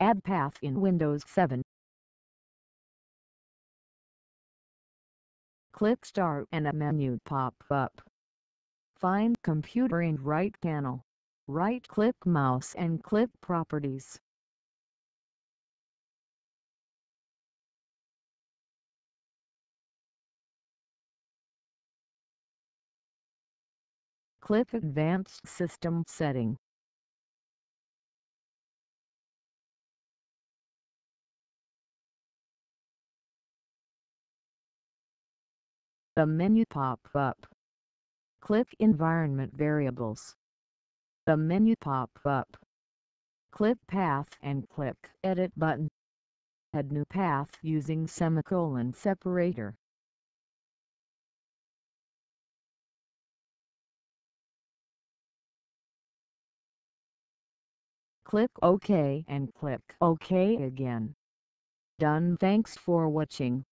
Add path in Windows 7. Click Start and a menu pop up. Find Computer in right panel. Right-click mouse and click Properties. Click Advanced System Setting. The menu pop up. Click Environment Variables. The menu pop up. Click Path and click Edit button. Add new path using semicolon separator. Click OK and click OK again. Done. Thanks for watching.